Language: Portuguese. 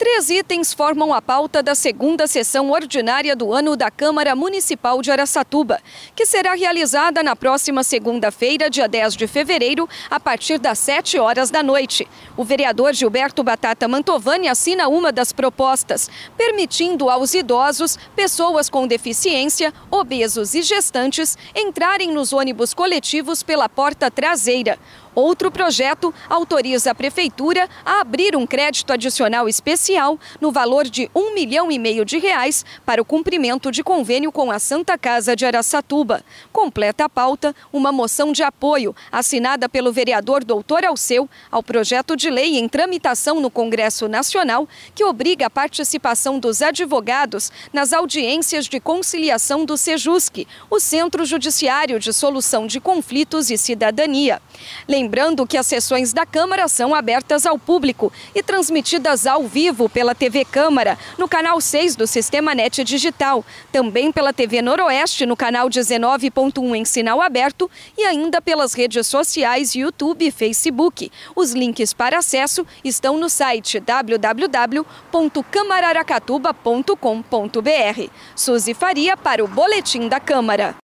Três itens formam a pauta da segunda sessão ordinária do ano da Câmara Municipal de Araçatuba, que será realizada na próxima segunda-feira, dia 10 de fevereiro, a partir das 7 horas da noite. O vereador Gilberto Batata Mantovani assina uma das propostas, permitindo aos idosos, pessoas com deficiência, obesos e gestantes entrarem nos ônibus coletivos pela porta traseira. Outro projeto autoriza a Prefeitura a abrir um crédito adicional especial no valor de um milhão e meio de reais para o cumprimento de convênio com a Santa Casa de Araçatuba. Completa a pauta uma moção de apoio assinada pelo vereador Doutor Alceu ao projeto de lei em tramitação no Congresso Nacional que obriga a participação dos advogados nas audiências de conciliação do SEJUSC, o Centro Judiciário de Solução de Conflitos e Cidadania. Lembrando que as sessões da Câmara são abertas ao público e transmitidas ao vivo pela TV Câmara, no canal 6 do Sistema NET Digital, também pela TV Noroeste, no canal 19.1 em sinal aberto e ainda pelas redes sociais YouTube e Facebook. Os links para acesso estão no site www.camararacatuba.com.br. Suzy Faria para o Boletim da Câmara.